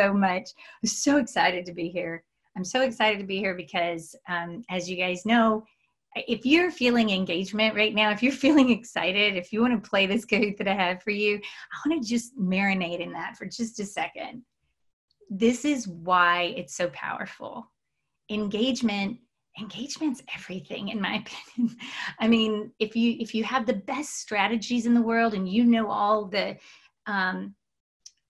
so much. I'm so excited to be here. I'm so excited to be here because, um, as you guys know, if you're feeling engagement right now, if you're feeling excited, if you want to play this Kahoot that I have for you, I want to just marinate in that for just a second. This is why it's so powerful. Engagement engagement's everything in my opinion i mean if you if you have the best strategies in the world and you know all the um,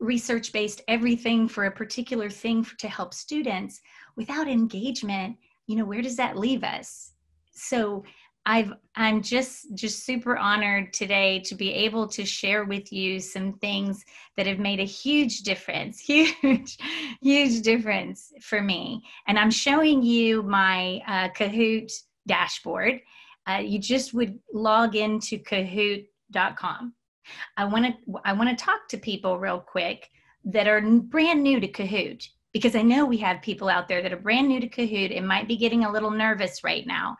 research based everything for a particular thing for, to help students without engagement you know where does that leave us so I've I'm just just super honored today to be able to share with you some things that have made a huge difference, huge, huge difference for me. And I'm showing you my uh, Kahoot dashboard. Uh, you just would log into Kahoot.com. I want to I want to talk to people real quick that are brand new to Kahoot because I know we have people out there that are brand new to Kahoot and might be getting a little nervous right now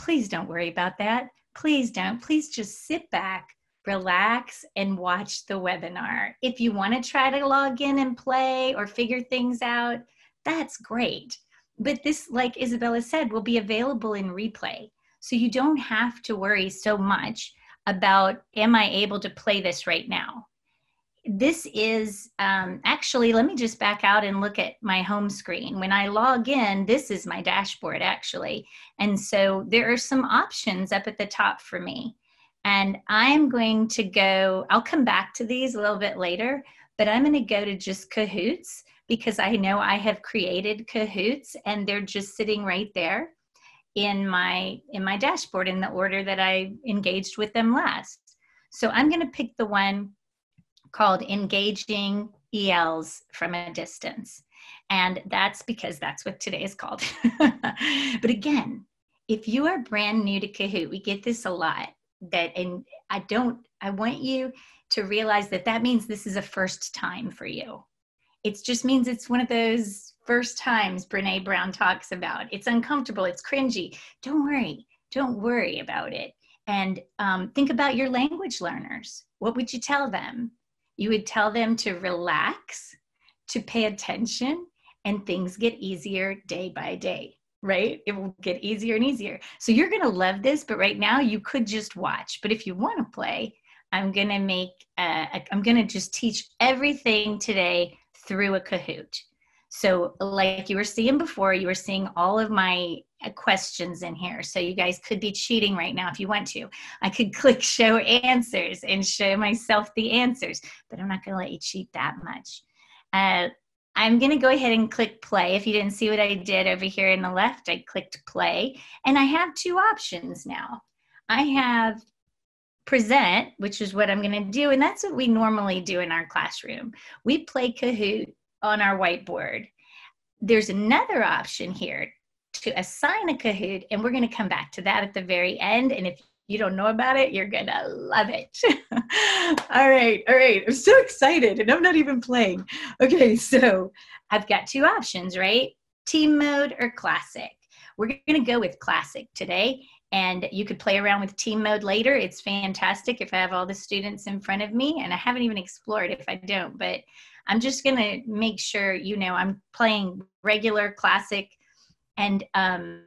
please don't worry about that. Please don't. Please just sit back, relax, and watch the webinar. If you want to try to log in and play or figure things out, that's great. But this, like Isabella said, will be available in replay. So you don't have to worry so much about, am I able to play this right now? this is um, actually, let me just back out and look at my home screen. When I log in, this is my dashboard actually. And so there are some options up at the top for me. And I'm going to go, I'll come back to these a little bit later, but I'm going to go to just Kahoots because I know I have created Kahoots and they're just sitting right there in my in my dashboard in the order that I engaged with them last. So I'm going to pick the one called Engaging ELs from a Distance. And that's because that's what today is called. but again, if you are brand new to Kahoot, we get this a lot that, and I don't, I want you to realize that that means this is a first time for you. It just means it's one of those first times Brene Brown talks about. It's uncomfortable, it's cringy. Don't worry, don't worry about it. And um, think about your language learners. What would you tell them? You would tell them to relax, to pay attention, and things get easier day by day, right? It will get easier and easier. So you're going to love this, but right now you could just watch. But if you want to play, I'm going to make, uh, I'm going to just teach everything today through a Kahoot. So, like you were seeing before, you were seeing all of my uh, questions in here. So, you guys could be cheating right now if you want to. I could click show answers and show myself the answers, but I'm not going to let you cheat that much. Uh, I'm going to go ahead and click play. If you didn't see what I did over here in the left, I clicked play. And I have two options now. I have present, which is what I'm going to do. And that's what we normally do in our classroom. We play Kahoot on our whiteboard. There's another option here to assign a Kahoot, and we're going to come back to that at the very end. And if you don't know about it, you're going to love it. all right, all right. I'm so excited, and I'm not even playing. Okay, so I've got two options, right? Team mode or classic. We're going to go with classic today, and you could play around with team mode later. It's fantastic if I have all the students in front of me, and I haven't even explored if I don't, but I'm just going to make sure, you know, I'm playing regular classic and um,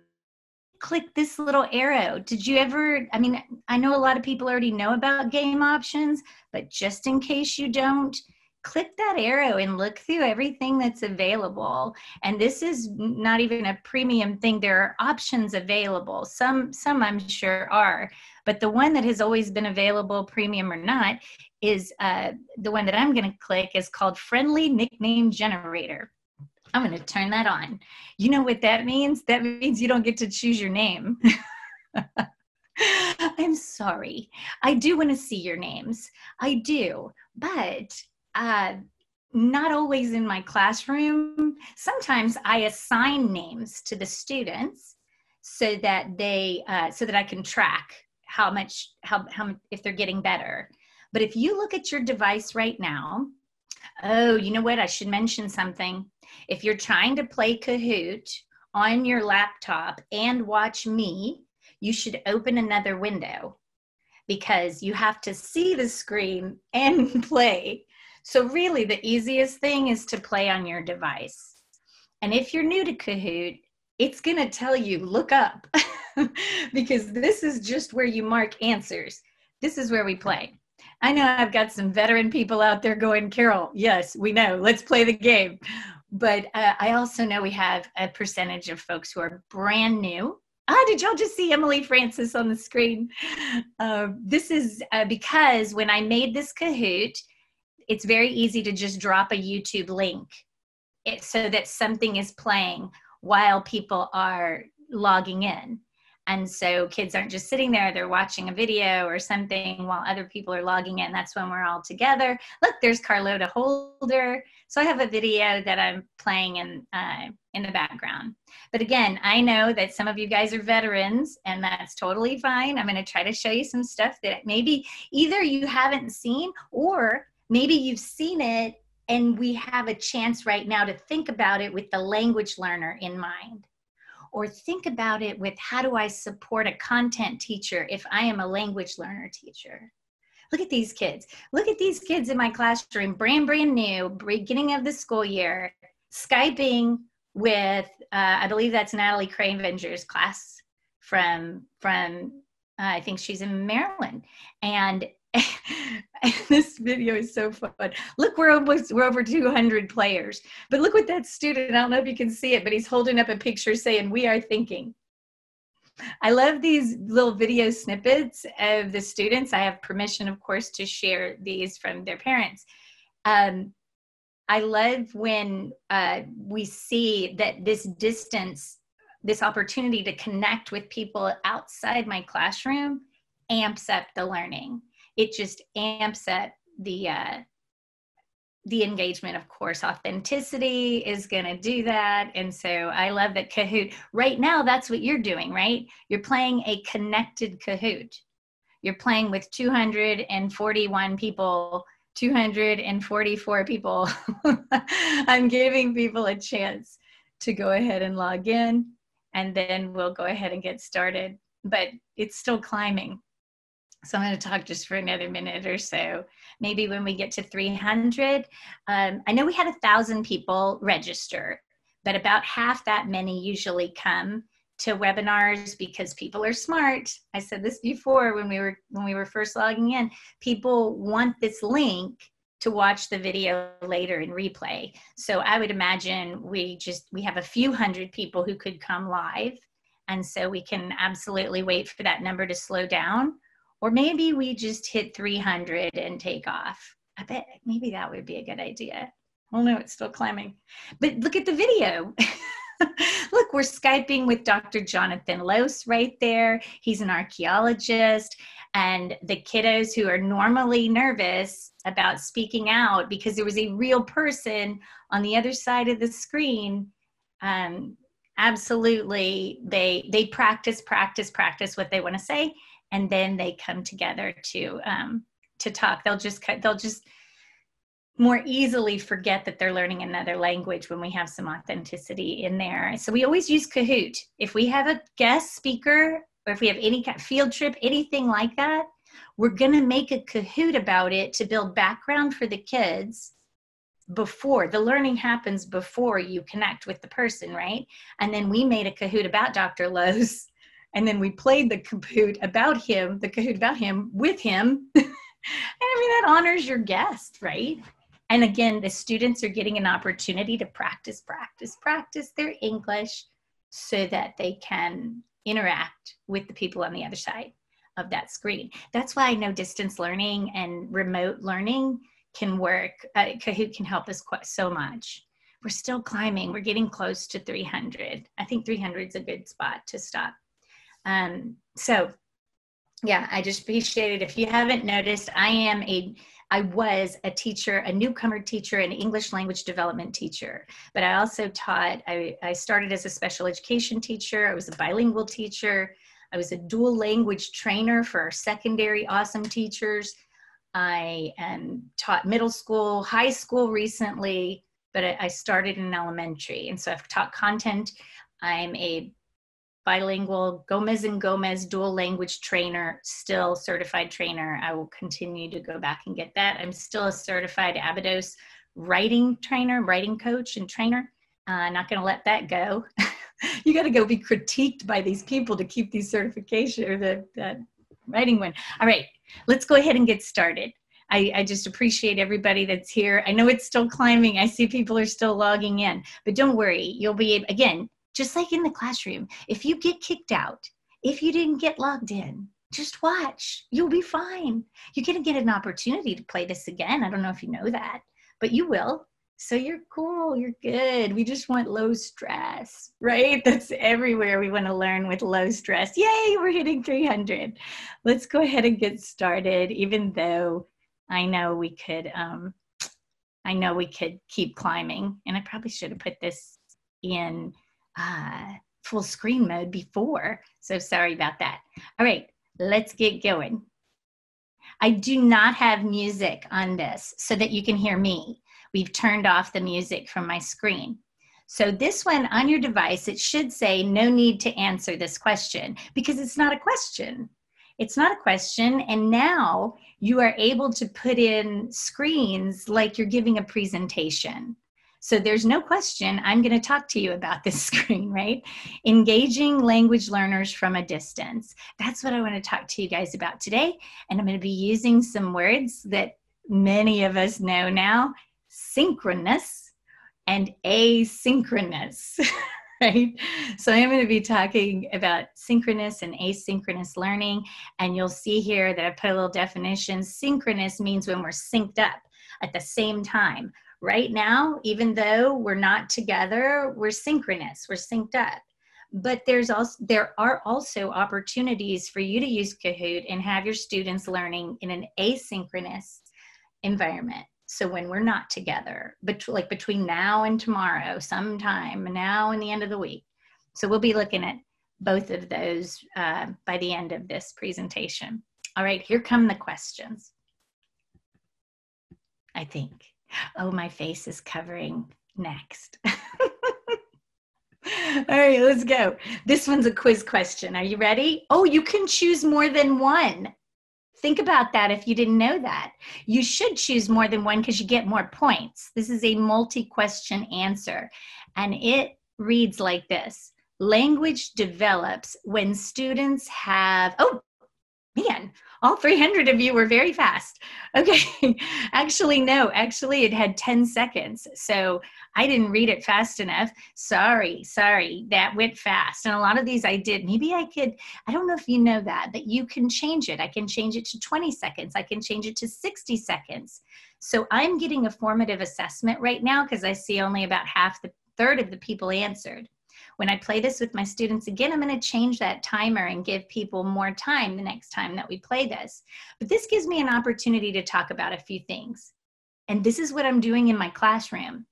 click this little arrow. Did you ever, I mean, I know a lot of people already know about game options, but just in case you don't, click that arrow and look through everything that's available. And this is not even a premium thing. There are options available. Some some i'm sure are. But the one that has always been available premium or not is uh, the one that i'm going to click is called friendly nickname generator. I'm going to turn that on. You know what that means? That means you don't get to choose your name. I'm sorry. I do want to see your names. I do. But uh, not always in my classroom. Sometimes I assign names to the students so that they uh, so that I can track how much how how if they're getting better. But if you look at your device right now, oh, you know what? I should mention something. If you're trying to play Kahoot on your laptop and watch me, you should open another window because you have to see the screen and play So, really, the easiest thing is to play on your device. And if you're new to Kahoot, it's going to tell you look up because this is just where you mark answers. This is where we play. I know I've got some veteran people out there going, Carol, yes, we know, let's play the game. But uh, I also know we have a percentage of folks who are brand new. Ah, did y'all just see Emily Francis on the screen? Uh, this is uh, because when I made this Kahoot, it's very easy to just drop a YouTube link it, so that something is playing while people are logging in. And so kids aren't just sitting there, they're watching a video or something while other people are logging in. That's when we're all together. Look, there's Carlota Holder. So I have a video that I'm playing in, uh, in the background. But again, I know that some of you guys are veterans, and that's totally fine. I'm going to try to show you some stuff that maybe either you haven't seen or maybe you've seen it and we have a chance right now to think about it with the language learner in mind or think about it with how do I support a content teacher if I am a language learner teacher? Look at these kids. Look at these kids in my classroom, brand, brand new, beginning of the school year, Skyping with, uh, I believe that's Natalie Cravenger's class from, from uh, I think she's in Maryland. And this video is so fun. Look, we're almost we're over 200 players. But look what that student. I don't know if you can see it, but he's holding up a picture saying, "We are thinking." I love these little video snippets of the students. I have permission, of course, to share these from their parents. Um, I love when uh, we see that this distance, this opportunity to connect with people outside my classroom amps up the learning it just amps up the uh, the engagement. Of course authenticity is going to do that. And so i love that kahoot right now that's what you're doing right? You're playing a connected kahoot. You're playing with 241 people 244 people. I'm giving people a chance to go ahead and log in and then we'll go ahead and get started. But it's still climbing so I'm going to talk just for another minute or so. Maybe when we get to 300, um, I know we had a thousand people register, but about half that many usually come to webinars because people are smart. I said this before when we were when we were first logging in. People want this link to watch the video later in replay. So I would imagine we just we have a few hundred people who could come live, and so we can absolutely wait for that number to slow down or maybe we just hit 300 and take off. I bet maybe that would be a good idea. Oh no, it's still climbing. But look at the video. look, we're Skyping with Dr. Jonathan Lose right there. He's an archaeologist. And the kiddos who are normally nervous about speaking out because there was a real person on the other side of the screen, um, absolutely, they, they practice, practice, practice what they want to say and then they come together to um, to talk. They'll just they'll just more easily forget that they're learning another language when we have some authenticity in there. So we always use Kahoot. If we have a guest speaker or if we have any kind of field trip, anything like that, we're going to make a Kahoot about it to build background for the kids before the learning happens before you connect with the person, right? And then we made a Kahoot about Dr. Lose and then we played the Kahoot about him, the Kahoot about him with him. and I mean, that honors your guest, right? And again, the students are getting an opportunity to practice, practice, practice their English so that they can interact with the people on the other side of that screen. That's why I know distance learning and remote learning can work. Uh, Kahoot can help us quite so much. We're still climbing. We're getting close to 300. I think 300 is a good spot to stop. Um, so yeah, I just appreciate it. If you haven't noticed, I am a I was a teacher, a newcomer teacher, an English language development teacher. But I also taught, I, I started as a special education teacher. I was a bilingual teacher. I was a dual language trainer for our secondary awesome teachers. I um, taught middle school, high school recently, but I, I started in elementary. And so I've taught content. I'm a bilingual Gomez and Gomez dual language trainer, still certified trainer. I will continue to go back and get that. I'm still a certified Abydos writing trainer, writing coach, and trainer. Uh, not going to let that go. you got to go be critiqued by these people to keep these certification or the, that writing one. All right, let's go ahead and get started. I, I, just appreciate everybody that's here. I know it's still climbing. I see people are still logging in, but don't worry. You'll be, again, just like in the classroom, if you get kicked out, if you didn't get logged in, just watch. You'll be fine. You're going to get an opportunity to play this again. I don't know if you know that, but you will. So you're cool. You're good. We just want low stress, right? That's everywhere. We want to learn with low stress. Yay, we're hitting 300. Let's go ahead and get started, even though I know we could. Um, I know we could keep climbing, and I probably should have put this in uh, full screen mode before. So sorry about that. All right, let's get going. I do not have music on this so that you can hear me. We've turned off the music from my screen. So this one on your device, it should say no need to answer this question because it's not a question. It's not a question. And now you are able to put in screens like you're giving a presentation. So there's no question I'm going to talk to you about this screen, right? Engaging language learners from a distance. That's what I want to talk to you guys about today. And I'm going to be using some words that many of us know now synchronous and asynchronous. right? So I'm going to be talking about synchronous and asynchronous learning. And you'll see here that I put a little definition. Synchronous means when we're synced up at the same time right now, even though we're not together, we're synchronous, we're synced up. But there's also there are also opportunities for you to use Kahoot and have your students learning in an asynchronous environment. So when we're not together, but like between now and tomorrow, sometime now and the end of the week. So we'll be looking at both of those uh, by the end of this presentation. All right, here come the questions. I think. Oh, my face is covering next. All right, let's go. This one's a quiz question. Are you ready? Oh, you can choose more than one. Think about that if you didn't know that. You should choose more than one because you get more points. This is a multi question answer, and it reads like this Language develops when students have, oh, man, all 300 of you were very fast. Okay, actually, no, actually, it had 10 seconds. So I didn't read it fast enough. Sorry, sorry, that went fast. And a lot of these I did. Maybe I could, I don't know if you know that, but you can change it. I can change it to 20 seconds, I can change it to 60 seconds. So I'm getting a formative assessment right now because I see only about half the third of the people answered. When I play this with my students again, I'm going to change that timer and give people more time the next time that we play this. But this gives me an opportunity to talk about a few things. And this is what I'm doing in my classroom.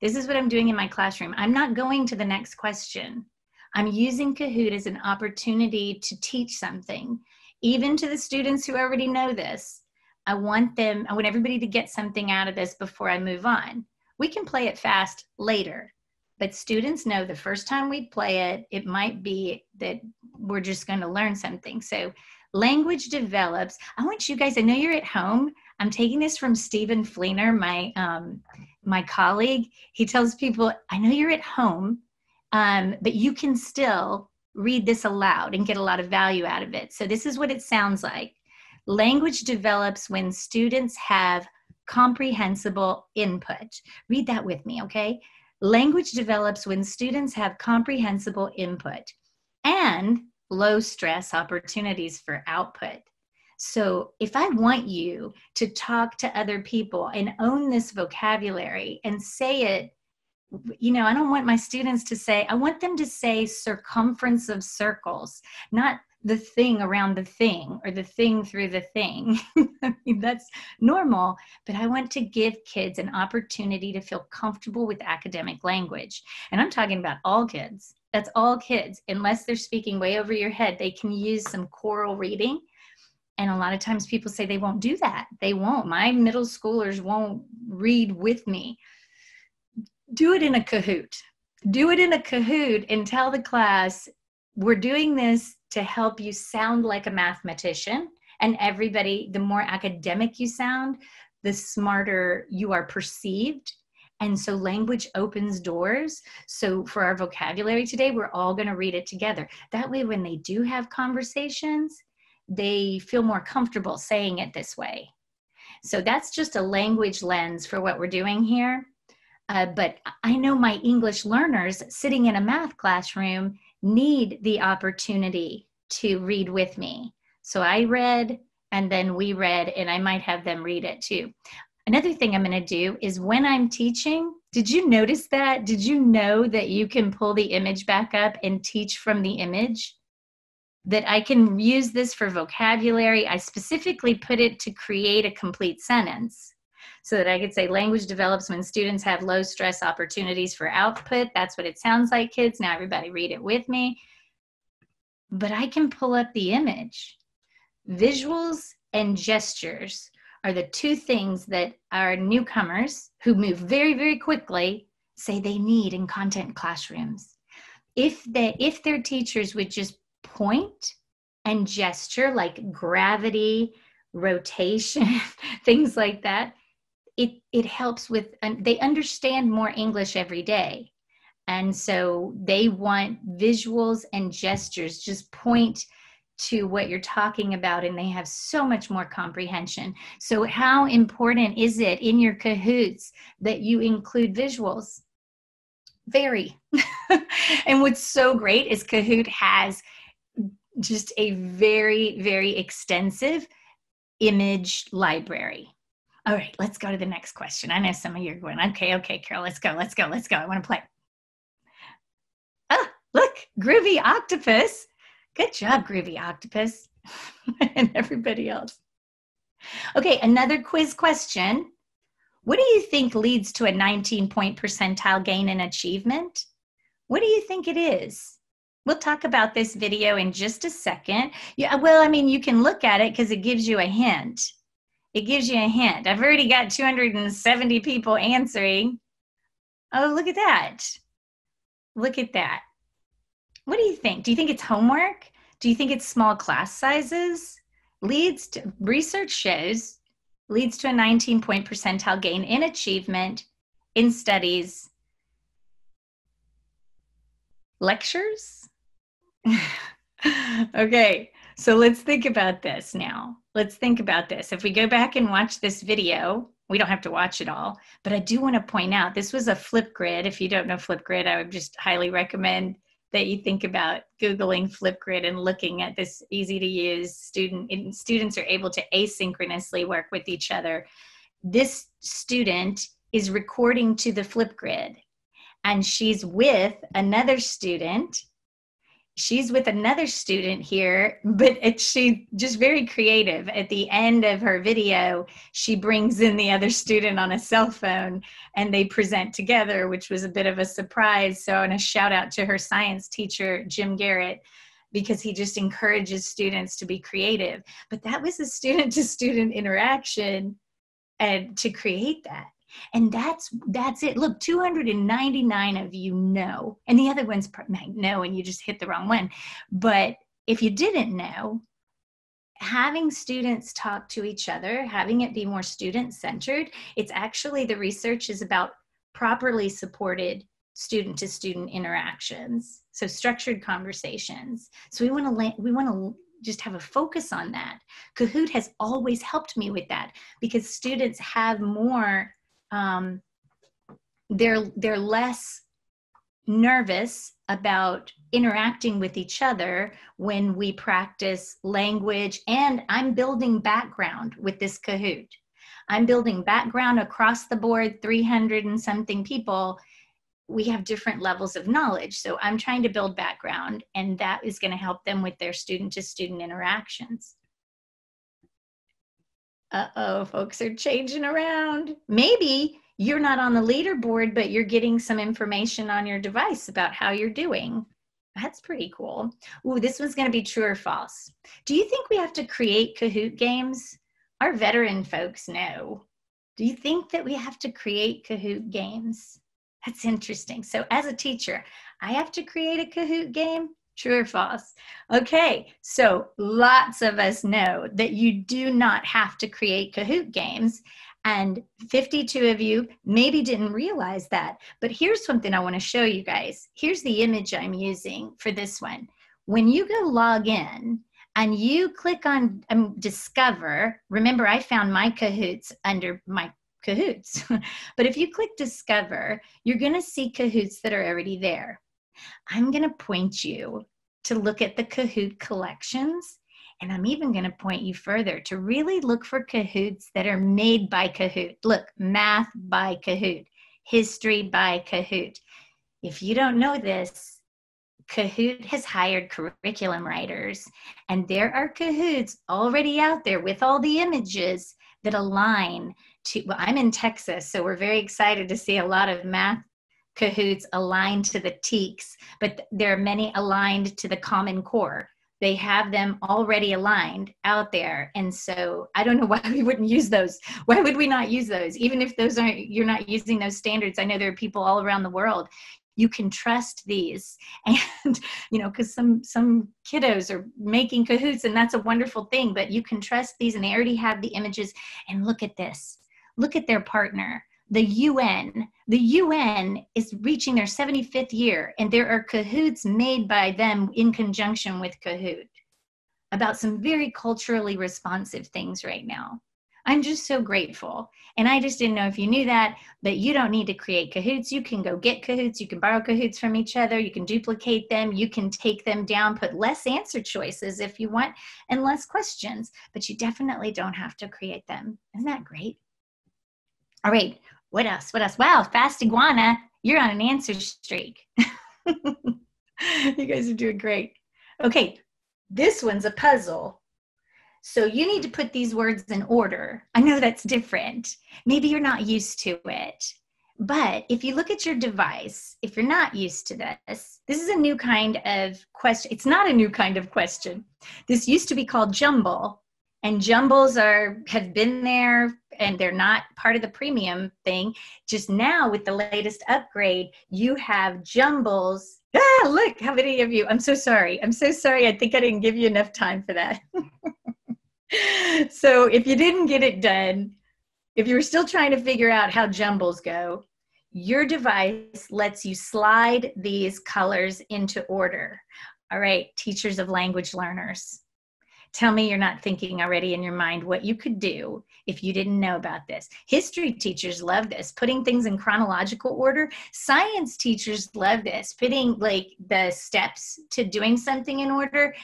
This is what I'm doing in my classroom. I'm not going to the next question. I'm using Kahoot as an opportunity to teach something, even to the students who already know this. I want them, I want everybody to get something out of this before I move on. We can play it fast later, but students know the first time we play it, it might be that we're just going to learn something. So language develops. I want you guys, I know you're at home. I'm taking this from Stephen Fleenor, my, um, my colleague. He tells people, I know you're at home, um, but you can still read this aloud and get a lot of value out of it. So this is what it sounds like. Language develops when students have comprehensible input. Read that with me, okay? Language develops when students have comprehensible input and low stress opportunities for output. So, if I want you to talk to other people and own this vocabulary and say it, you know, I don't want my students to say, I want them to say circumference of circles, not the thing around the thing or the thing through the thing. I mean, that's normal, but I want to give kids an opportunity to feel comfortable with academic language. And I'm talking about all kids. That's all kids. Unless they're speaking way over your head, they can use some choral reading. And a lot of times people say they won't do that. They won't. My middle schoolers won't read with me. Do it in a Kahoot. Do it in a Kahoot and tell the class we're doing this to help you sound like a mathematician. And everybody, the more academic you sound, the smarter you are perceived. And so language opens doors. So for our vocabulary today, we're all going to read it together. That way, when they do have conversations, they feel more comfortable saying it this way. So that's just a language lens for what we're doing here. Uh, but I know my English learners sitting in a math classroom need the opportunity to read with me. So I read and then we read, and I might have them read it too. Another thing I'm going to do is when I'm teaching, did you notice that? Did you know that you can pull the image back up and teach from the image? That I can use this for vocabulary. I specifically put it to create a complete sentence so that I could say language develops when students have low stress opportunities for output. That's what it sounds like, kids. Now, everybody read it with me. But I can pull up the image. Visuals and gestures are the two things that our newcomers who move very, very quickly say they need in content classrooms. If they if their teachers would just point and gesture like gravity, rotation, things like that, it it helps with they understand more english every day. And so they want visuals and gestures just point to what you're talking about and they have so much more comprehension. So how important is it in your kahoots that you include visuals? Very. And what's so great is kahoot has just a very very extensive image library all right, let's go to the next question. I know some of you are going, okay, okay, Carol, let's go, let's go, let's go. I want to play. Ah, look, Groovy Octopus. Good job, Groovy Octopus, and everybody else. Okay, another quiz question. What do you think leads to a 19 point percentile gain in achievement? What do you think it is? We'll talk about this video in just a second. Yeah, well, I mean, you can look at it because it gives you a hint it gives you a hint. I've already got 270 people answering. Oh, look at that. Look at that. What do you think? Do you think it's homework? Do you think it's small class sizes? Leads to research shows leads to a 19 point percentile gain in achievement in studies. Lectures? okay, so let's think about this now let's think about this. If we go back and watch this video, we don't have to watch it all, but I do want to point out this was a Flipgrid. If you don't know Flipgrid, I would just highly recommend that you think about Googling Flipgrid and looking at this easy to use student. Students are able to asynchronously work with each other. This student is recording to the Flipgrid and she's with another student she's with another student here, but it's she just very creative. At the end of her video, she brings in the other student on a cell phone and they present together, which was a bit of a surprise. So, and a shout out to her science teacher, Jim Garrett, because he just encourages students to be creative. But that was a student to student interaction and to create that and that's that's it. Look 299 of you know and the other ones might know and you just hit the wrong one. But if you didn't know having students talk to each other having it be more student centered it's actually the research is about properly supported student to student interactions. So structured conversations. So we want to we want to just have a focus on that. Kahoot has always helped me with that because students have more um, they're they're less nervous about interacting with each other when we practice language. And i'm building background with this kahoot. I'm building background across the board 300 and something people. We have different levels of knowledge. So i'm trying to build background and that is going to help them with their student to student interactions uh oh, folks are changing around. Maybe you're not on the leaderboard, but you're getting some information on your device about how you're doing. That's pretty cool. Ooh, this one's going to be true or false. Do you think we have to create Kahoot games? Our veteran folks know. Do you think that we have to create Kahoot games? That's interesting. So, as a teacher, I have to create a Kahoot game. True or false? Okay, so lots of us know that you do not have to create Kahoot games. And 52 of you maybe didn't realize that. But here's something I want to show you guys. Here's the image I'm using for this one. When you go log in and you click on um, Discover, remember I found my Kahoots under my Kahoots. but if you click Discover, you're going to see Kahoots that are already there. I'm going to point you to look at the Kahoot collections. And I'm even going to point you further to really look for Kahoots that are made by Kahoot. Look, math by Kahoot, history by Kahoot. If you don't know this, Kahoot has hired curriculum writers, and there are Kahoots already out there with all the images that align to. Well, I'm in Texas, so we're very excited to see a lot of math Kahoots aligned to the TEKS, but there are many aligned to the Common Core. They have them already aligned out there. And so I don't know why we wouldn't use those. Why would we not use those? Even if those aren't, you're not using those standards. I know there are people all around the world you can trust these and you know because some some kiddos are making kahoots and that's a wonderful thing but you can trust these and they already have the images and look at this look at their partner the UN. The UN is reaching their 75th year, and there are kahoots made by them in conjunction with Kahoot about some very culturally responsive things right now. I'm just so grateful. And I just didn't know if you knew that, but you don't need to create kahoots. You can go get kahoots. You can borrow kahoots from each other. You can duplicate them. You can take them down, put less answer choices if you want, and less questions, but you definitely don't have to create them. Isn't that great? All right, what else? What else? Wow, fast iguana, you're on an answer streak. you guys are doing great. Okay, this one's a puzzle. So you need to put these words in order. I know that's different. Maybe you're not used to it. But if you look at your device, if you're not used to this, this is a new kind of question. It's not a new kind of question. This used to be called jumble, and jumbles are have been there and they're not part of the premium thing. Just now with the latest upgrade, you have jumbles. Ah, look, how many of you? I'm so sorry. I'm so sorry. I think I didn't give you enough time for that. so if you didn't get it done, if you're still trying to figure out how jumbles go, your device lets you slide these colors into order. All right, teachers of language learners. Tell me you're not thinking already in your mind what you could do if you didn't know about this. History teachers love this, putting things in chronological order. Science teachers love this, putting like the steps to doing something in order.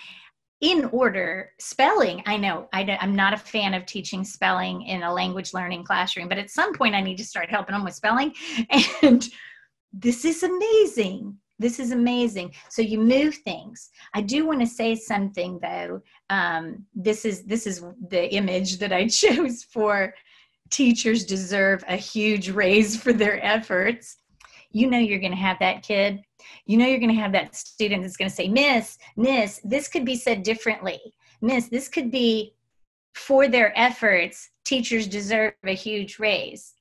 In order, spelling, I know I, am not a fan of teaching spelling in a language learning classroom, but at some point I need to start helping them with spelling. And this is amazing this is amazing. So you move things. I do want to say something though. Um, this is this is the image that i chose for teachers deserve a huge raise for their efforts. You know you're going to have that kid. You know you're going to have that student that's going to say miss miss this could be said differently. Miss this could be for their efforts teachers deserve a huge raise.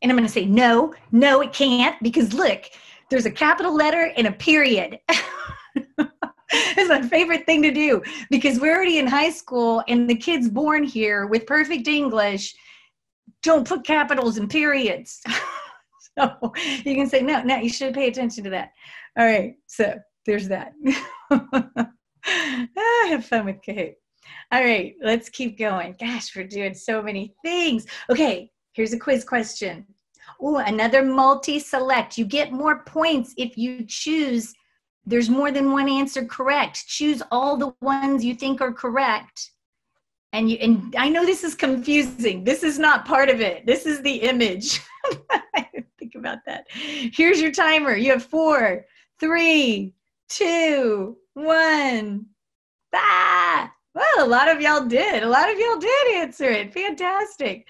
And i'm going to say no no it can't because look there's a capital letter and a period. it's my favorite thing to do because we're already in high school and the kids born here with perfect English don't put capitals and periods. so you can say, no, no, you should pay attention to that. All right, so there's that. ah, have fun with Kahoot. All right, let's keep going. Gosh, we're doing so many things. Okay, here's a quiz question. Oh, another multi-select. You get more points if you choose. There's more than one answer correct. Choose all the ones you think are correct. And you and I know this is confusing. This is not part of it. This is the image. think about that. Here's your timer. You have four, three, two, one. Ah! Well, a lot of y'all did. A lot of y'all did answer it. Fantastic.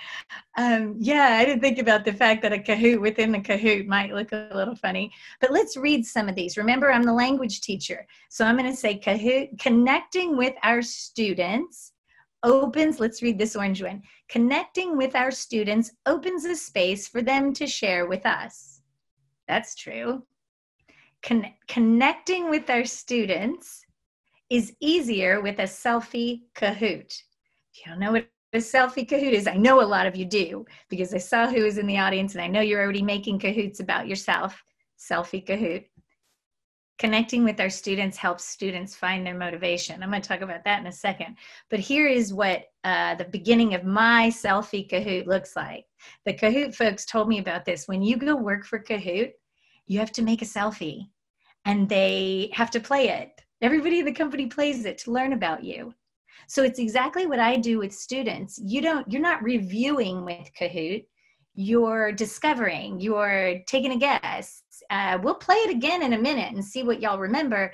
Um, yeah, I didn't think about the fact that a Kahoot within the Kahoot might look a little funny. But let's read some of these. Remember, I'm the language teacher. So I'm going to say Kahoot, connecting with our students opens, let's read this orange one. Connecting with our students opens a space for them to share with us. That's true. Con- connecting with our students is easier with a selfie Kahoot. If you don't know what a selfie Kahoot is, I know a lot of you do because I saw who was in the audience and I know you're already making Kahoots about yourself. Selfie Kahoot. Connecting with our students helps students find their motivation. I'm going to talk about that in a second. But here is what uh, the beginning of my selfie Kahoot looks like. The Kahoot folks told me about this. When you go work for Kahoot, you have to make a selfie and they have to play it. Everybody in the company plays it to learn about you. So it's exactly what I do with students. You don't, you're not reviewing with Kahoot. You're discovering, you're taking a guess. Uh, we'll play it again in a minute and see what y'all remember.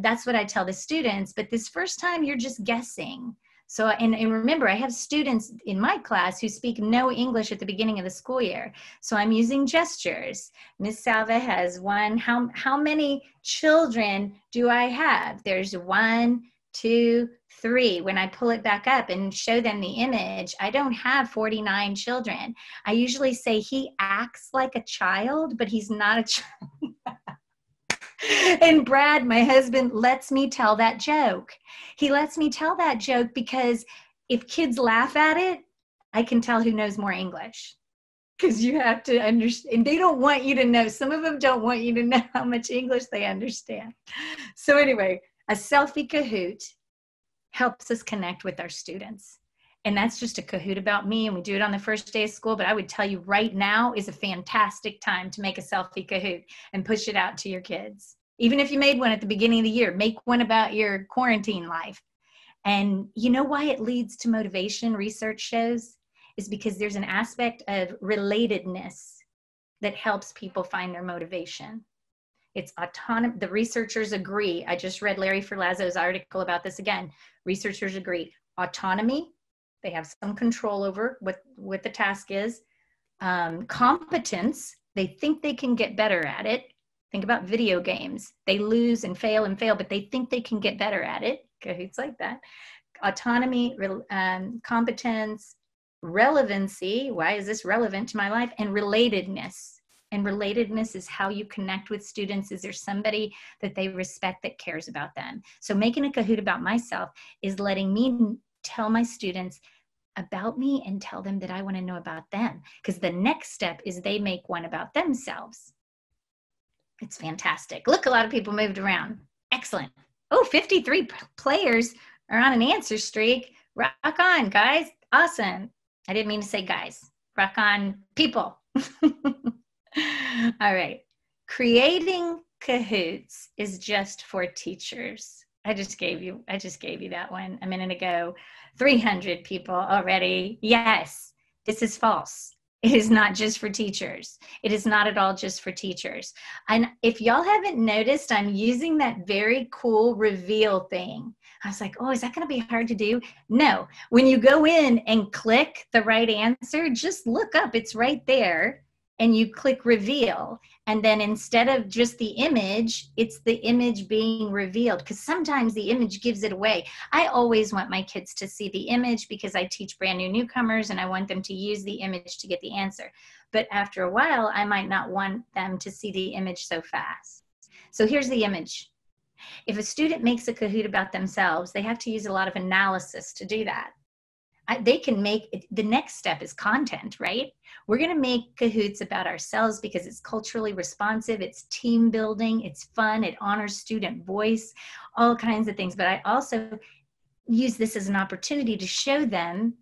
That's what I tell the students. But this first time, you're just guessing. So, and, and remember, I have students in my class who speak no English at the beginning of the school year. So I'm using gestures. Miss Salva has one. How, how many children do I have? There's one, two, three. When I pull it back up and show them the image, I don't have 49 children. I usually say he acts like a child, but he's not a child. and Brad, my husband, lets me tell that joke. He lets me tell that joke because if kids laugh at it, I can tell who knows more English. Because you have to understand, and they don't want you to know. Some of them don't want you to know how much English they understand. So, anyway, a selfie Kahoot helps us connect with our students and that's just a Kahoot about me and we do it on the first day of school but i would tell you right now is a fantastic time to make a selfie Kahoot and push it out to your kids. Even if you made one at the beginning of the year make one about your quarantine life. And you know why it leads to motivation research shows? Is because there's an aspect of relatedness that helps people find their motivation. It's autonomous the researchers agree. I just read larry ferlazzo's article about this again. Researchers agree. Autonomy they have some control over what what the task is. Um, competence they think they can get better at it. Think about video games. They lose and fail and fail but they think they can get better at it. It's like that. Autonomy um, competence relevancy. Why is this relevant to my life? And relatedness. And relatedness is how you connect with students. Is there somebody that they respect that cares about them? So making a kahoot about myself is letting me tell my students about me and tell them that I want to know about them. Because the next step is they make one about themselves. It's fantastic. Look, a lot of people moved around. Excellent. Oh, 53 players are on an answer streak. Rock on, guys. Awesome. I didn't mean to say guys. Rock on, people. All right. Creating kahoots is just for teachers. I just gave you I just gave you that one a minute ago. 300 people already. Yes, this is false. It is not just for teachers. It is not at all just for teachers. And if y'all haven't noticed, I'm using that very cool reveal thing. I was like, oh, is that going to be hard to do? No. When you go in and click the right answer, just look up, it's right there and you click reveal. And then instead of just the image it's the image being revealed because sometimes the image gives it away. I always want my kids to see the image because i teach brand new newcomers and i want them to use the image to get the answer. But after a while i might not want them to see the image so fast. So here's the image. If a student makes a kahoot about themselves they have to use a lot of analysis to do that I, they can make the next step is content, right? We're going to make kahoots about ourselves because it's culturally responsive, it's team building, it's fun, it honors student voice, all kinds of things. But I also use this as an opportunity to show them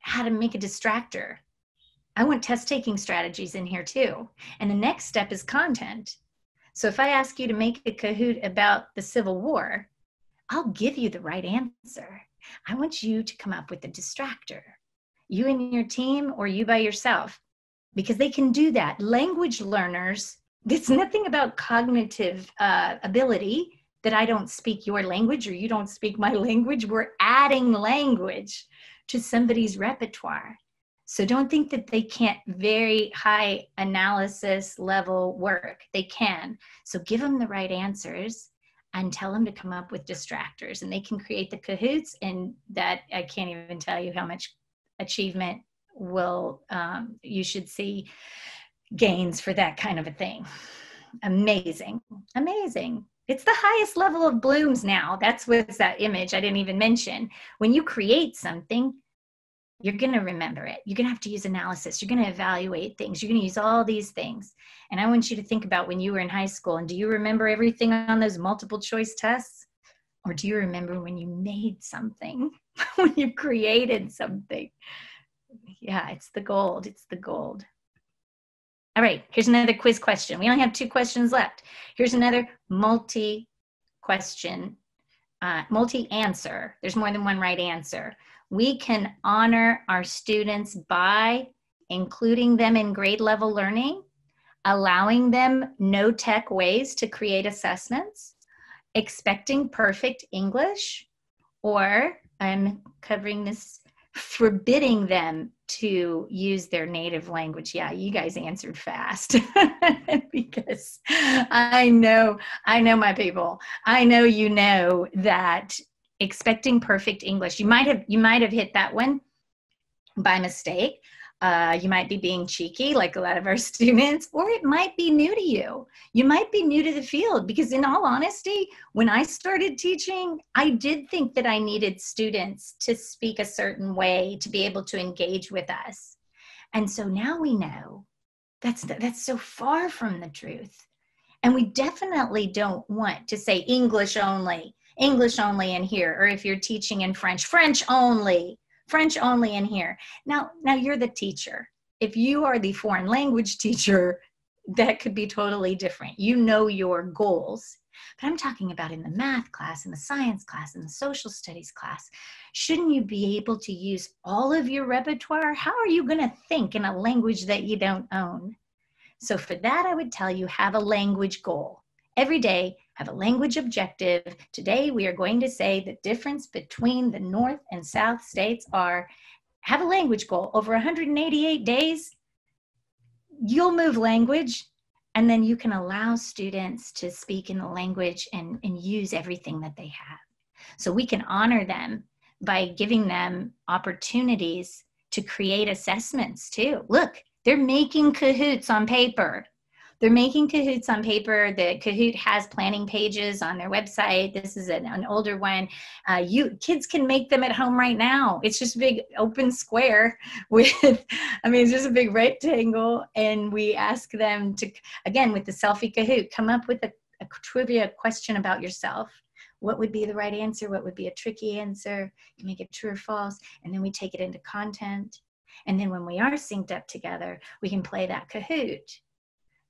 how to make a distractor. I want test taking strategies in here too. And the next step is content. So if I ask you to make a kahoot about the Civil War, I'll give you the right answer I want you to come up with a distractor, you and your team, or you by yourself, because they can do that. Language learners, it's nothing about cognitive uh, ability that I don't speak your language or you don't speak my language. We're adding language to somebody's repertoire. So don't think that they can't very high analysis level work. They can. So give them the right answers and tell them to come up with distractors and they can create the kahoots and that i can't even tell you how much achievement will um, you should see gains for that kind of a thing amazing, amazing. It's the highest level of blooms now. That's what's that image I didn't even mention. When you create something, you're going to remember it. You're going to have to use analysis. You're going to evaluate things. You're going to use all these things. And I want you to think about when you were in high school and do you remember everything on those multiple choice tests? Or do you remember when you made something, when you created something? Yeah, it's the gold. It's the gold. All right, here's another quiz question. We only have two questions left. Here's another multi question, uh, multi answer. There's more than one right answer we can honor our students by including them in grade level learning, allowing them no tech ways to create assessments, expecting perfect English, or I'm covering this forbidding them to use their native language. Yeah, you guys answered fast because I know, I know my people. I know you know that expecting perfect English. You might have you might have hit that one by mistake. Uh, you might be being cheeky, like a lot of our students, or it might be new to you. You might be new to the field because, in all honesty, when I started teaching, I did think that I needed students to speak a certain way to be able to engage with us. And so now we know that's that's so far from the truth. And we definitely don't want to say English only English only in here, or if you're teaching in French, French only, French only in here. Now, now you're the teacher. If you are the foreign language teacher, that could be totally different. You know your goals. But I'm talking about in the math class, in the science class, in the social studies class. Shouldn't you be able to use all of your repertoire? How are you going to think in a language that you don't own? So, for that, I would tell you have a language goal. Every day, have a language objective. Today, we are going to say the difference between the North and South states are have a language goal over 188 days. You'll move language, and then you can allow students to speak in the language and, and use everything that they have. So we can honor them by giving them opportunities to create assessments too. Look, they're making kahoots on paper they're making Kahoots on paper. The Kahoot has planning pages on their website. This is an, an older one. Uh, you kids can make them at home right now. It's just a big open square with, I mean, it's just a big rectangle. And we ask them to, again, with the selfie Kahoot, come up with a, a trivia question about yourself what would be the right answer what would be a tricky answer you make it true or false and then we take it into content and then when we are synced up together we can play that kahoot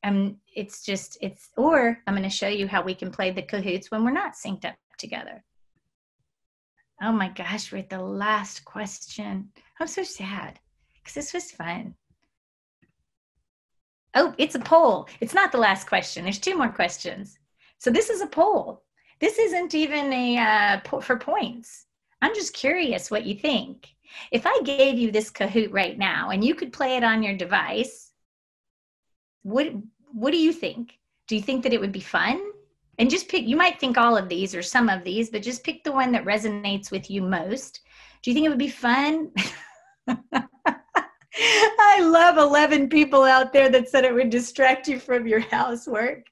um, it's just it's or i'm going to show you how we can play the kahoots when we're not synced up together. Oh my gosh we're at the last question. I'm so sad because this was fun. Oh it's a poll. It's not the last question. There's two more questions. So this is a poll. This isn't even a uh, for points. I'm just curious what you think. If i gave you this kahoot right now and you could play it on your device what what do you think? Do you think that it would be fun? And just pick, you might think all of these or some of these, but just pick the one that resonates with you most. Do you think it would be fun? I love 11 people out there that said it would distract you from your housework.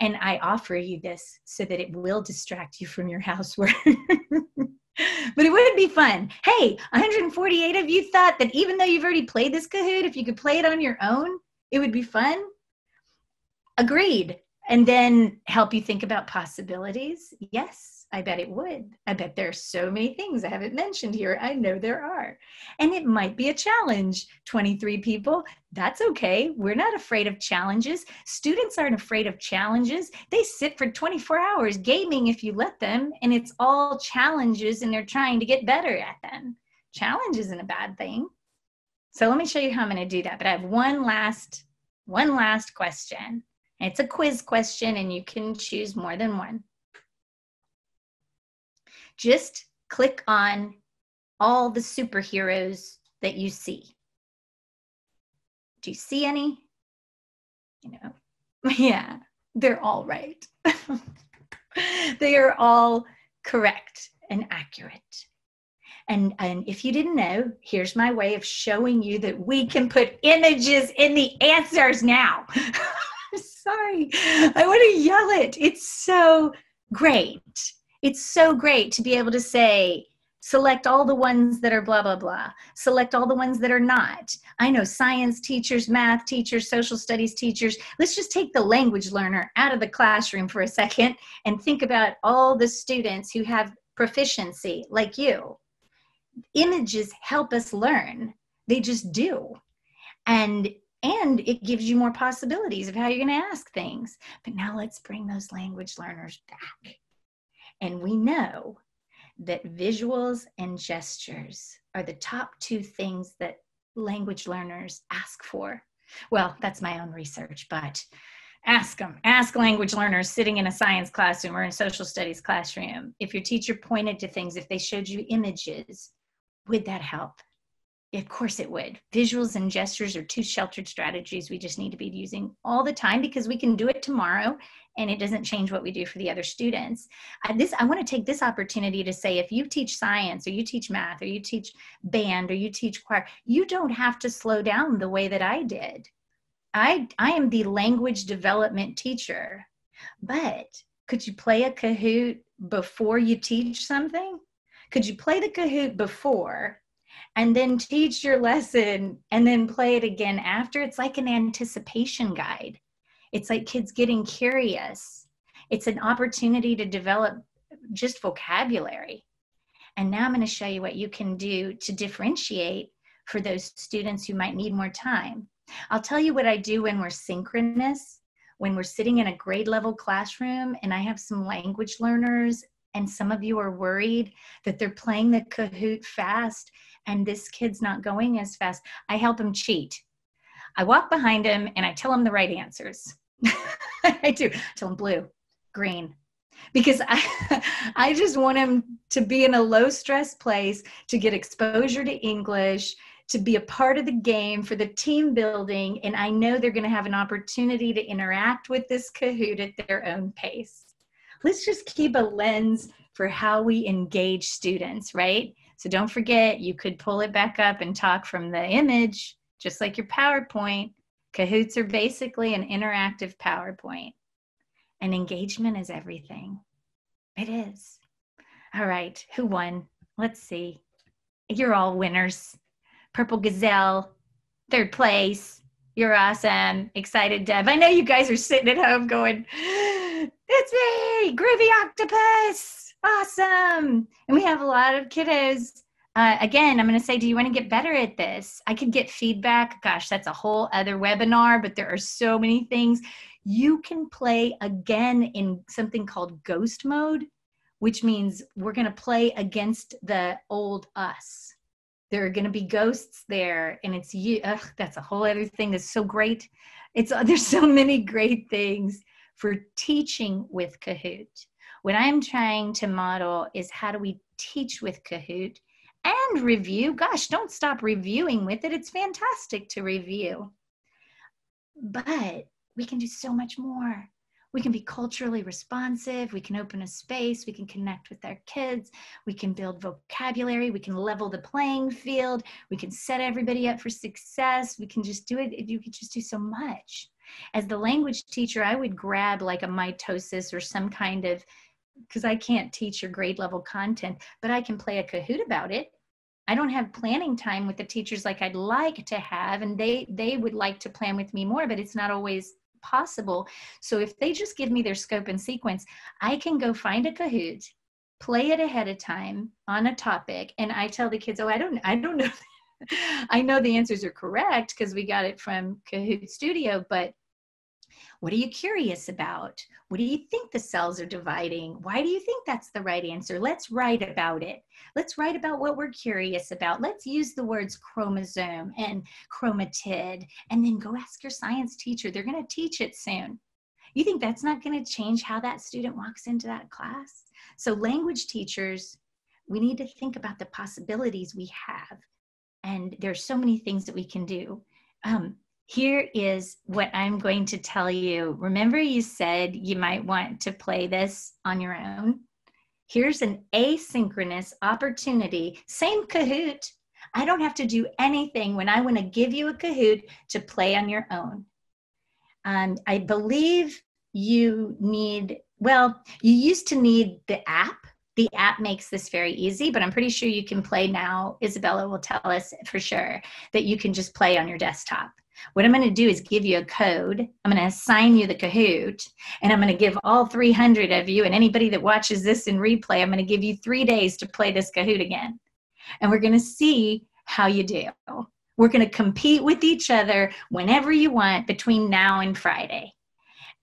And I offer you this so that it will distract you from your housework. but it would be fun. Hey, 148 of you thought that even though you've already played this Kahoot, if you could play it on your own, it would be fun. Agreed. And then help you think about possibilities? Yes, I bet it would. I bet there are so many things I haven't mentioned here. I know there are. And it might be a challenge. 23 people, that's okay. We're not afraid of challenges. Students aren't afraid of challenges. They sit for 24 hours gaming if you let them, and it's all challenges and they're trying to get better at them. Challenge isn't a bad thing. So let me show you how I'm going to do that. But I have one last one last question. It's a quiz question and you can choose more than one. Just click on all the superheroes that you see. Do you see any? You know, yeah, they're all right. they are all correct and accurate. And, and if you didn't know, here's my way of showing you that we can put images in the answers now. I'm sorry. I want to yell it. It's so great. It's so great to be able to say, select all the ones that are blah blah blah select all the ones that are not i know science teachers math teachers social studies teachers let's just take the language learner out of the classroom for a second and think about all the students who have proficiency like you images help us learn they just do and and it gives you more possibilities of how you're going to ask things but now let's bring those language learners back and we know that visuals and gestures are the top two things that language learners ask for. Well, that's my own research, but ask them. Ask language learners sitting in a science classroom or in social studies classroom. If your teacher pointed to things, if they showed you images, would that help? Of course it would. Visuals and gestures are two sheltered strategies we just need to be using all the time because we can do it tomorrow and it doesn't change what we do for the other students. I, this I want to take this opportunity to say if you teach science or you teach math or you teach band or you teach choir, you don't have to slow down the way that I did. I I am the language development teacher. But could you play a Kahoot before you teach something? Could you play the Kahoot before and then teach your lesson and then play it again after. It's like an anticipation guide. It's like kids getting curious. It's an opportunity to develop just vocabulary. And now I'm going to show you what you can do to differentiate for those students who might need more time. I'll tell you what I do when we're synchronous, when we're sitting in a grade level classroom and I have some language learners and some of you are worried that they're playing the Kahoot fast and this kid's not going as fast. I help him cheat. I walk behind him and I tell him the right answers. I do. I tell him blue, green, because I, I just want him to be in a low stress place to get exposure to English, to be a part of the game for the team building. And I know they're going to have an opportunity to interact with this Kahoot at their own pace. Let's just keep a lens for how we engage students, right? So don't forget, you could pull it back up and talk from the image, just like your PowerPoint. Kahoots are basically an interactive PowerPoint. And engagement is everything. It is. All right, who won? Let's see. You're all winners. Purple Gazelle, third place. You're awesome. Excited Deb. I know you guys are sitting at home going, It's me, Groovy Octopus awesome. And we have a lot of kiddos. Uh, again, I'm going to say, do you want to get better at this? I could get feedback. Gosh, that's a whole other webinar, but there are so many things. You can play again in something called ghost mode, which means we're going to play against the old us. There are going to be ghosts there, and it's you. Ugh, that's a whole other thing that's so great. It's there's so many great things for teaching with Kahoot. What I'm trying to model is how do we teach with Kahoot and review. Gosh, don't stop reviewing with it. It's fantastic to review. But we can do so much more. We can be culturally responsive. We can open a space. We can connect with our kids. We can build vocabulary. We can level the playing field. We can set everybody up for success. We can just do it. You could just do so much. As the language teacher, I would grab like a mitosis or some kind of because I can't teach your grade level content, but I can play a Kahoot about it. I don't have planning time with the teachers like I'd like to have, and they they would like to plan with me more, but it's not always possible. So if they just give me their scope and sequence, I can go find a Kahoot, play it ahead of time on a topic, and I tell the kids, "Oh, I don't I don't know." I know the answers are correct because we got it from Kahoot Studio, but what are you curious about? What do you think the cells are dividing? Why do you think that's the right answer? Let's write about it. Let's write about what we're curious about. Let's use the words chromosome and chromatid, and then go ask your science teacher. They're going to teach it soon. You think that's not going to change how that student walks into that class? So, language teachers, we need to think about the possibilities we have. And there's so many things that we can do. Um, here is what I'm going to tell you. Remember, you said you might want to play this on your own? Here's an asynchronous opportunity. Same Kahoot. I don't have to do anything when I want to give you a Kahoot to play on your own. I believe you need, well, you used to need the app. The app makes this very easy, but I'm pretty sure you can play now. Isabella will tell us for sure that you can just play on your desktop. What I'm going to do is give you a code. I'm going to assign you the Kahoot, and I'm going to give all 300 of you and anybody that watches this in replay, I'm going to give you three days to play this Kahoot again. And we're going to see how you do. We're going to compete with each other whenever you want between now and Friday.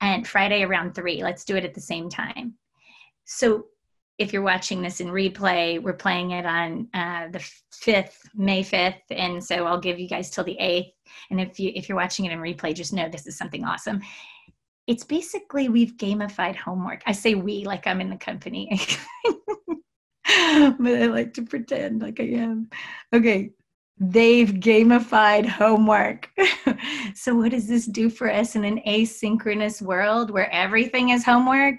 And Friday around three. Let's do it at the same time. So if you're watching this in replay, we're playing it on uh, the 5th, May 5th. And so I'll give you guys till the 8th. And if you if you're watching it in replay, just know this is something awesome. It's basically we've gamified homework. I say we like I'm in the company. but I like to pretend like I am. Okay, they've gamified homework. so, what does this do for us in an asynchronous world where everything is homework?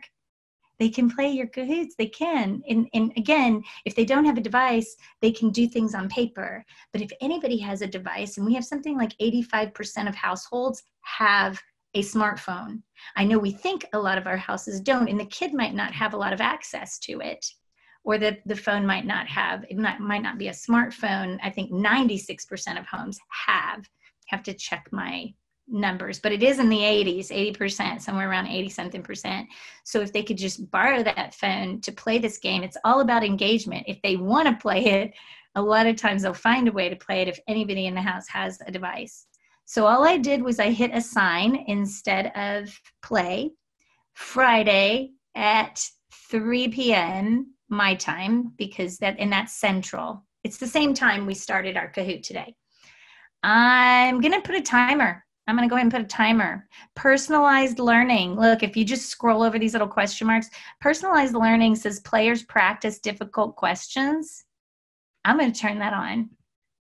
They can play your Kahoots. They can. And, and again, if they don't have a device, they can do things on paper. But if anybody has a device, and we have something like 85% of households have a smartphone. I know we think a lot of our houses don't, and the kid might not have a lot of access to it or that the phone might not have it might, might not be a smartphone i think 96% of homes have have to check my numbers but it is in the 80s 80% somewhere around 80 something percent. So if they could just borrow that phone to play this game it's all about engagement. If they want to play it a lot of times they'll find a way to play it if anybody in the house has a device. So all i did was i hit assign instead of play friday at 3 p.m my time because that and that's central. It's the same time we started our kahoot today. I'm going to put a timer i'm going to go ahead and put a timer. Personalized learning. Look if you just scroll over these little question marks personalized learning says players practice difficult questions. I'm going to turn that on.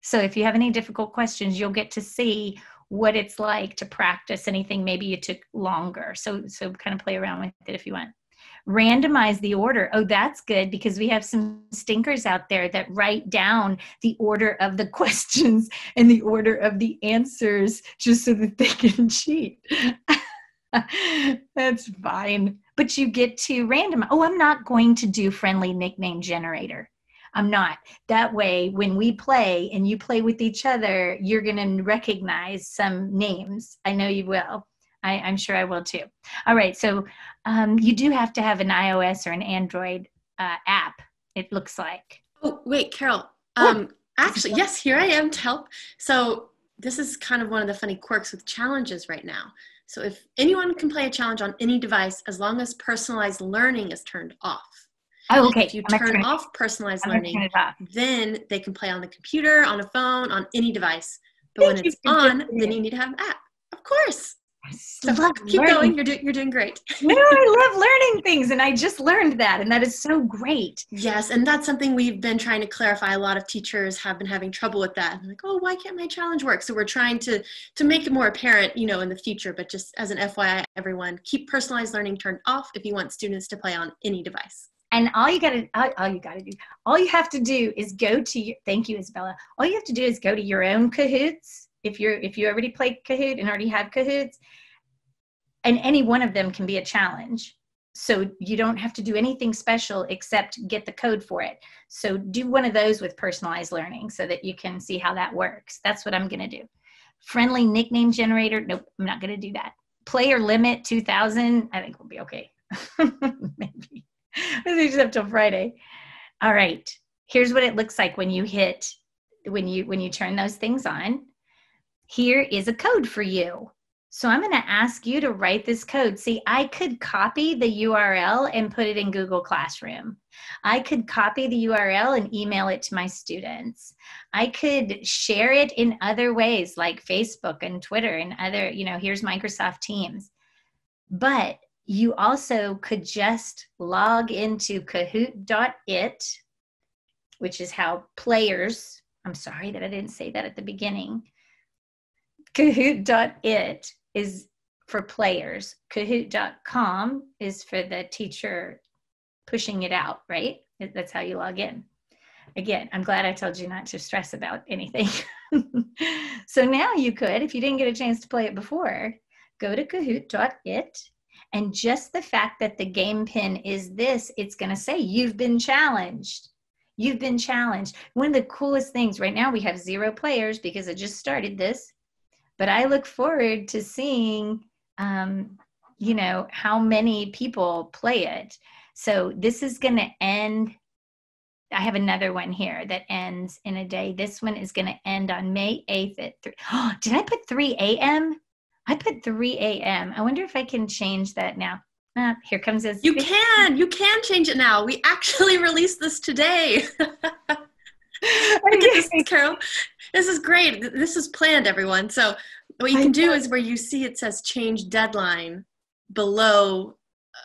So if you have any difficult questions you'll get to see what it's like to practice anything maybe you took longer. So so kind of play around with it if you want randomize the order. Oh, that's good because we have some stinkers out there that write down the order of the questions and the order of the answers just so that they can cheat. that's fine. But you get to random. Oh, I'm not going to do friendly nickname generator. I'm not. That way, when we play and you play with each other, you're going to recognize some names. I know you will. I, am sure I will too. All right, so um, you do have to have an iOS or an Android uh, app. It looks like. Oh wait, Carol. Um, actually, yes, here I am to help. So this is kind of one of the funny quirks with challenges right now. So if anyone can play a challenge on any device, as long as personalized learning is turned off. Oh, okay. If you I'm turn off personalized I'm learning, then they can play on the computer, on a phone, on any device. But when it's on, then you need to have an app. Of course. So keep learning. going. You're doing you're doing great. no, I love learning things, and I just learned that, and that is so great. Yes, and that's something we've been trying to clarify. A lot of teachers have been having trouble with that. like, oh, why can't my challenge work? So we're trying to to make it more apparent, you know, in the future. But just as an FYI, everyone, keep personalized learning turned off if you want students to play on any device. And all you gotta all, all you gotta do, all you have to do is go to your. Thank you, Isabella. All you have to do is go to your own Kahoots if you're if you already play Kahoot and already have Kahoots, and any one of them can be a challenge. So you don't have to do anything special except get the code for it. So do one of those with personalized learning so that you can see how that works. That's what I'm going to do. Friendly nickname generator. Nope, I'm not going to do that. Player limit 2000. I think we'll be okay. Maybe. We just have till Friday. All right. Here's what it looks like when you hit when you when you turn those things on here is a code for you. So I'm going to ask you to write this code. See, I could copy the URL and put it in Google Classroom. I could copy the URL and email it to my students. I could share it in other ways like Facebook and Twitter and other, you know, here's Microsoft Teams. But you also could just log into kahoot.it, which is how players, I'm sorry that I didn't say that at the beginning Kahoot.it is for players. Kahoot.com is for the teacher pushing it out, right? That's how you log in. Again, I'm glad I told you not to stress about anything. so now you could, if you didn't get a chance to play it before, go to kahoot.it and just the fact that the game pin is this, it's going to say you've been challenged. You've been challenged. One of the coolest things right now, we have zero players because I just started this, but I look forward to seeing, um, you know, how many people play it. So this is going to end. I have another one here that ends in a day. This one is going to end on May 8th at 3. Oh, did I put 3 a.m.? I put 3 a.m. I wonder if I can change that now. Ah, here comes this. You can. You can change it now. We actually released this today. this, Carol. This is great. This is planned, everyone. So what you can do is where you see it says change deadline below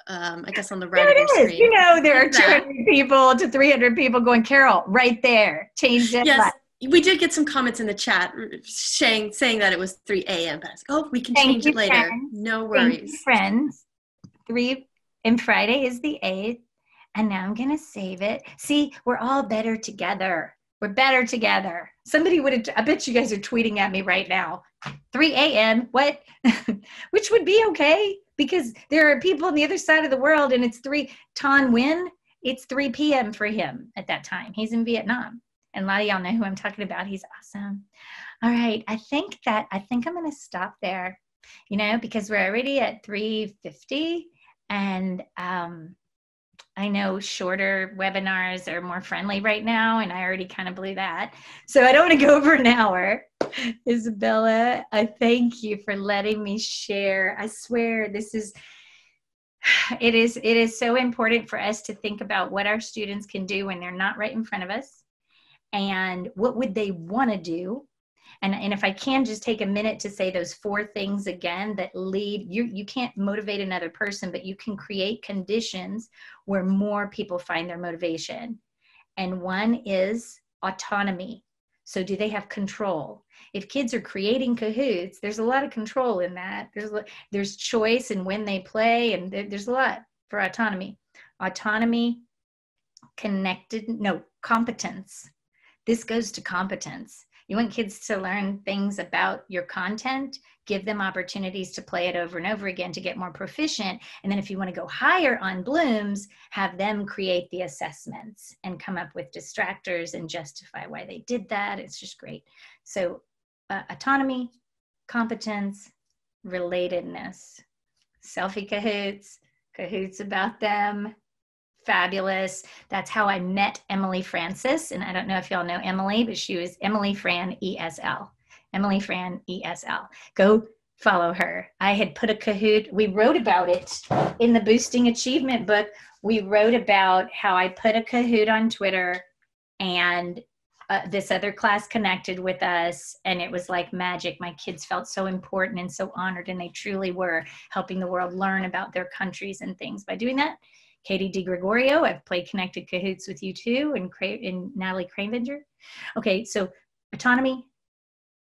um, I guess on the right. There it is. Screen. You know, there are 200 people to 300 people going, Carol, right there. Change deadline. Yes, we did get some comments in the chat saying saying that it was 3 a.m. But I was like, oh, we can Thank change it later. Friends. No worries. You, friends. Three and Friday is the 8th. And now I'm gonna save it. See, we're all better together. We're better together. Somebody would have, I bet you guys are tweeting at me right now. 3 a.m. What? Which would be okay because there are people on the other side of the world and it's 3 Ton Win. It's 3 p.m. for him at that time. He's in Vietnam and a lot of y'all know who I'm talking about. He's awesome. All right, I think that I think I'm going to stop there, you know, because we're already at 350 and um, I know shorter webinars are more friendly right now, and I already kind of blew that. So I don't want to go over an hour. Isabella, I thank you for letting me share. I swear this is it is it is so important for us to think about what our students can do when they're not right in front of us and what would they want to do and, and if i can just take a minute to say those four things again that lead you you can't motivate another person but you can create conditions where more people find their motivation. And one is autonomy. So do they have control? If kids are creating kahoots there's a lot of control in that. There's there's choice in when they play and there, there's a lot for autonomy. Autonomy connected no competence. This goes to competence. You want kids to learn things about your content, give them opportunities to play it over and over again to get more proficient. And then if you want to go higher on Blooms, have them create the assessments and come up with distractors and justify why they did that. It's just great. So, uh, autonomy, competence, relatedness, selfie kahoots, kahoots about them, fabulous. That's how I met Emily Francis. And I don't know if y'all know Emily, but she was Emily Fran ESL. Emily Fran ESL. Go follow her. I had put a Kahoot, we wrote about it in the Boosting Achievement book. We wrote about how I put a Kahoot on Twitter and uh, this other class connected with us and it was like magic my kids felt so important and so honored and they truly were helping the world learn about their countries and things by doing that Katie DiGregorio. I've played Connected Kahoots with you too, and, Cra- and Natalie Cravenger. Okay, so autonomy,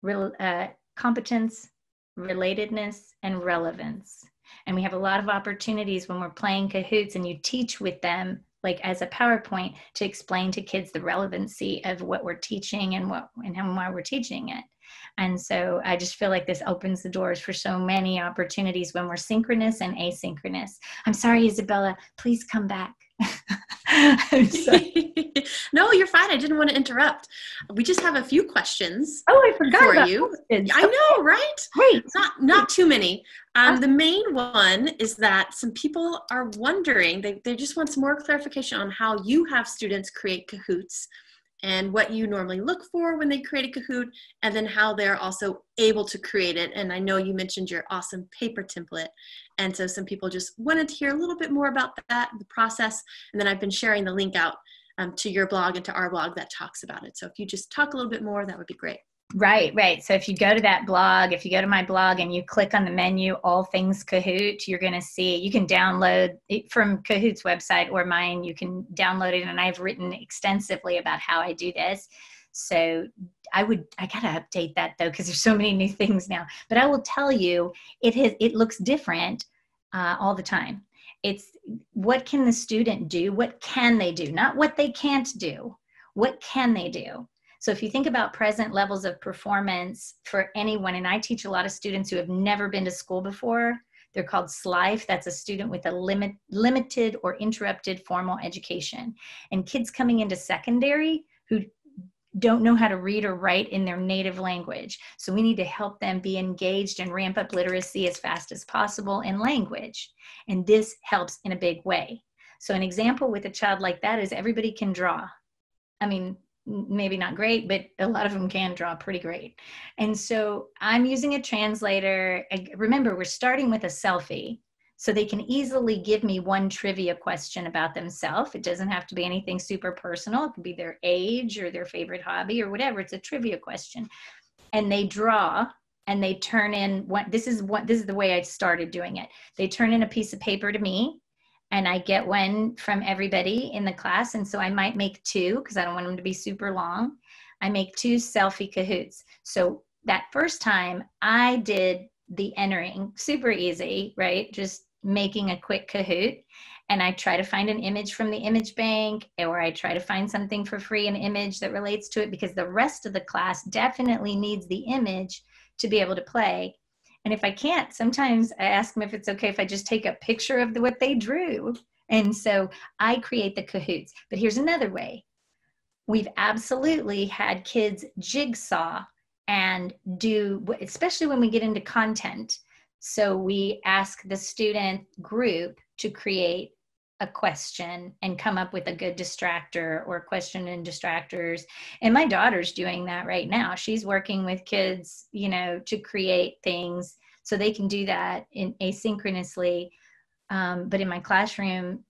real, uh, competence, relatedness, and relevance. And we have a lot of opportunities when we're playing Kahoots and you teach with them, like as a PowerPoint, to explain to kids the relevancy of what we're teaching and what and why we're teaching it. And so I just feel like this opens the doors for so many opportunities when we're synchronous and asynchronous. I'm sorry, Isabella, please come back. no, you're fine. I didn't want to interrupt. We just have a few questions. Oh, I forgot for you. Questions. I know, right? Great. Not not too many. Um, the main one is that some people are wondering. They they just want some more clarification on how you have students create Kahoots and what you normally look for when they create a Kahoot, and then how they're also able to create it. And I know you mentioned your awesome paper template. And so some people just wanted to hear a little bit more about that, the process. And then I've been sharing the link out um, to your blog and to our blog that talks about it. So if you just talk a little bit more, that would be great. Right, right. So if you go to that blog, if you go to my blog and you click on the menu, All Things Kahoot, you're going to see, you can download it from Kahoot's website or mine. You can download it. And I've written extensively about how I do this. So I would, I got to update that though, because there's so many new things now. But I will tell you, it has, it looks different uh, all the time. It's what can the student do? What can they do? Not what they can't do. What can they do? So if you think about present levels of performance for anyone, and I teach a lot of students who have never been to school before, they're called SLIFE. That's a student with a limit, limited or interrupted formal education. And kids coming into secondary who don't know how to read or write in their native language. So we need to help them be engaged and ramp up literacy as fast as possible in language. And this helps in a big way. So an example with a child like that is everybody can draw. I mean, maybe not great, but a lot of them can draw pretty great. And so I'm using a translator. Remember, we're starting with a selfie. So they can easily give me one trivia question about themselves. It doesn't have to be anything super personal. It could be their age or their favorite hobby or whatever. It's a trivia question. And they draw and they turn in what this is what this is the way I started doing it. They turn in a piece of paper to me and I get one from everybody in the class. And so I might make two because I don't want them to be super long. I make two selfie kahoots. So that first time I did the entering, super easy, right? Just making a quick kahoot. And I try to find an image from the image bank, or I try to find something for free, an image that relates to it, because the rest of the class definitely needs the image to be able to play. And if I can't, sometimes I ask them if it's okay if I just take a picture of the, what they drew. And so I create the kahoots. But here's another way. We've absolutely had kids jigsaw and do, especially when we get into content. So we ask the student group to create a question and come up with a good distractor or question and distractors. And my daughter's doing that right now. She's working with kids, you know, to create things so they can do that in asynchronously. Um, but in my classroom,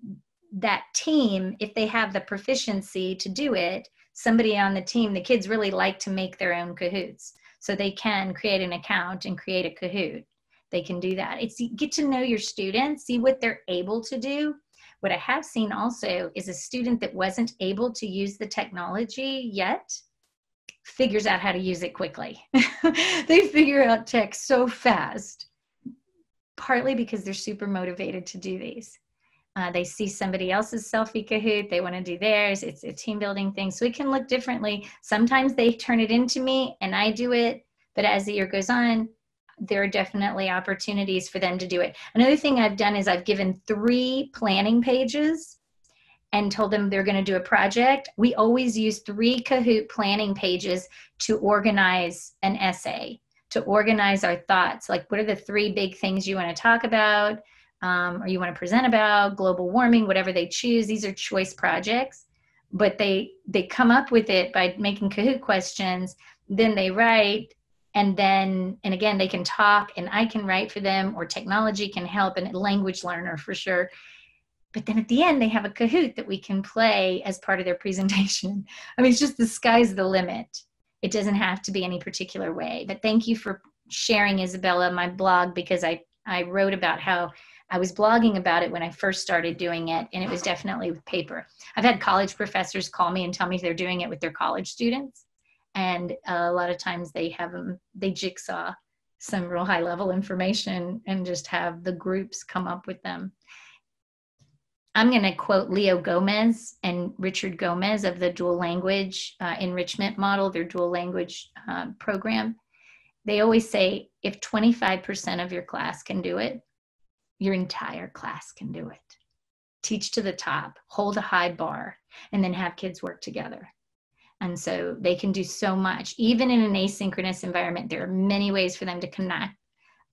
that team, if they have the proficiency to do it, somebody on the team, the kids really like to make their own kahoots. So they can create an account and create a kahoot. They can do that. It's get to know your students, see what they're able to do what I have seen also is a student that wasn't able to use the technology yet figures out how to use it quickly. they figure out tech so fast, partly because they're super motivated to do these. Uh, they see somebody else's selfie Kahoot, they want to do theirs. It's a team building thing. So it can look differently. Sometimes they turn it into me and I do it, but as the year goes on, there are definitely opportunities for them to do it. Another thing I've done is I've given three planning pages and told them they're going to do a project. We always use three Kahoot planning pages to organize an essay, to organize our thoughts. Like, what are the three big things you want to talk about? Um, or you want to present about global warming, whatever they choose. These are choice projects, but they they come up with it by making Kahoot questions. Then they write and then and again they can talk and i can write for them or technology can help and a language learner for sure. But then at the end they have a kahoot that we can play as part of their presentation. I mean it's just the sky's the limit. It doesn't have to be any particular way. But thank you for sharing isabella my blog because i i wrote about how I was blogging about it when I first started doing it, and it was definitely with paper. I've had college professors call me and tell me they're doing it with their college students and a lot of times they have them they jigsaw some real high level information and just have the groups come up with them. I'm going to quote leo gomez and richard gomez of the dual language uh, enrichment model their dual language uh, program. They always say if 25% of your class can do it your entire class can do it. Teach to the top hold a high bar and then have kids work together and so they can do so much. Even in an asynchronous environment, there are many ways for them to connect.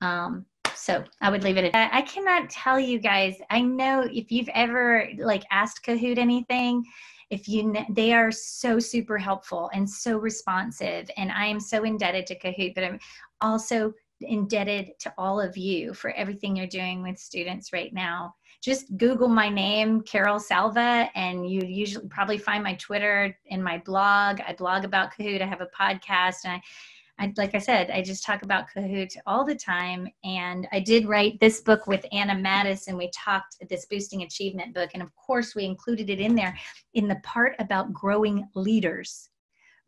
Um, so I would leave it at that. I cannot tell you guys. I know if you've ever like asked Kahoot anything, if you they are so super helpful and so responsive and i am so indebted to kahoot but i'm also indebted to all of you for everything you're doing with students right now just Google my name, Carol Salva, and you usually probably find my Twitter and my blog. I blog about Kahoot. I have a podcast, and I, I, like I said, I just talk about Kahoot all the time. And I did write this book with Anna Matis, and we talked this boosting achievement book, and of course, we included it in there in the part about growing leaders.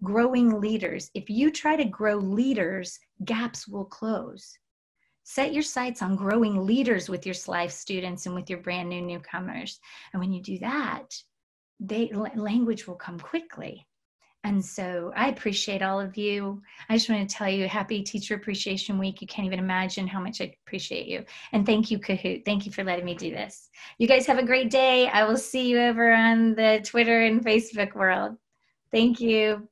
Growing leaders. If you try to grow leaders, gaps will close set your sights on growing leaders with your SLIFE students and with your brand new newcomers. And when you do that, they language will come quickly. And so I appreciate all of you. I just want to tell you happy Teacher Appreciation Week. You can't even imagine how much I appreciate you. And thank you, Kahoot. Thank you for letting me do this. You guys have a great day. I will see you over on the Twitter and Facebook world. Thank you.